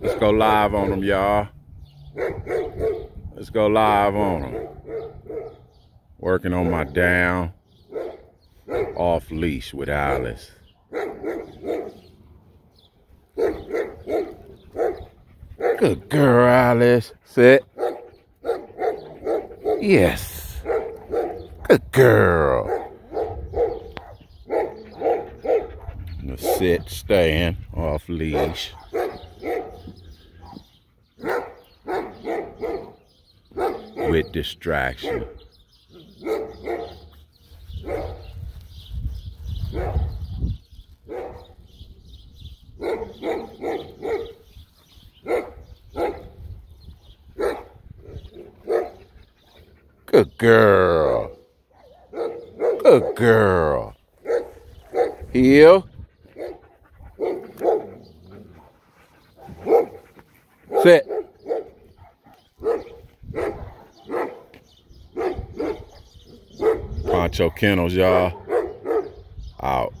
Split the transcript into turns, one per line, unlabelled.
Let's go live on them, y'all. Let's go live on them. Working on my down off leash with Alice. Good girl, Alice. Sit. Yes. Good girl. Now sit, stand off leash. With distraction. Good girl. Good girl. Heel. Sit. Pancho Kennels, y'all. Out.